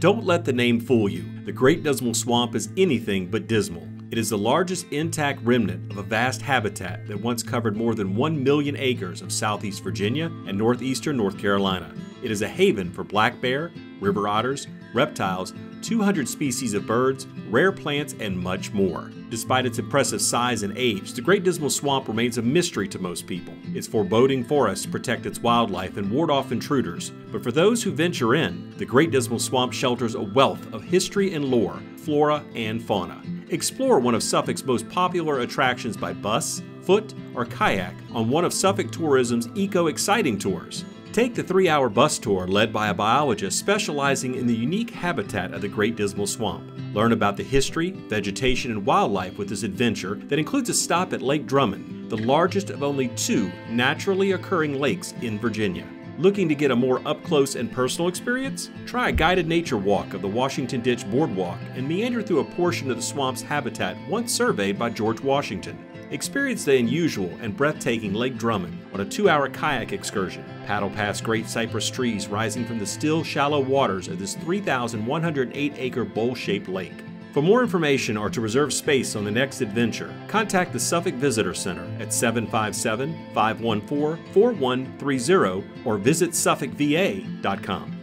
Don't let the name fool you. The Great Dismal Swamp is anything but dismal. It is the largest intact remnant of a vast habitat that once covered more than 1 million acres of southeast Virginia and northeastern North Carolina. It is a haven for black bear, river otters, reptiles, 200 species of birds, rare plants, and much more. Despite its impressive size and age, the Great Dismal Swamp remains a mystery to most people. Its foreboding forests protect its wildlife and ward off intruders, but for those who venture in, the Great Dismal Swamp shelters a wealth of history and lore, flora and fauna. Explore one of Suffolk's most popular attractions by bus, foot, or kayak on one of Suffolk Tourism's eco exciting tours. Take the three hour bus tour led by a biologist specializing in the unique habitat of the Great Dismal Swamp. Learn about the history, vegetation, and wildlife with this adventure that includes a stop at Lake Drummond, the largest of only two naturally occurring lakes in Virginia. Looking to get a more up close and personal experience? Try a guided nature walk of the Washington Ditch Boardwalk and meander through a portion of the swamp's habitat once surveyed by George Washington. Experience the unusual and breathtaking Lake Drummond on a two hour kayak excursion. Paddle past great cypress trees rising from the still, shallow waters of this 3,108 acre bowl shaped lake. For more information or to reserve space on the next adventure, contact the Suffolk Visitor Center at 757 514 4130 or visit SuffolkVA.com.